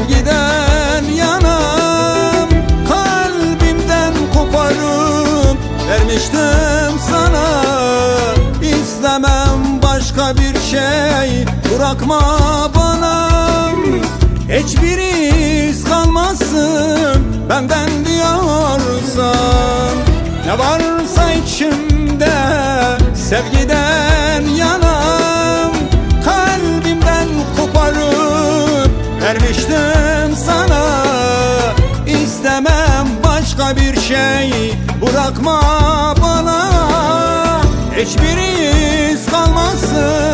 sevgiden yanam Kalbimden koparıp vermiştim sana. İstemem başka bir şey bırakma bana. Hiçbir iz kalmasın benden diyorsan. Ne varsa içimde sevgiden vermiştim sana. İstemem başka bir şey bırakma bana. Hiçbir kalmasın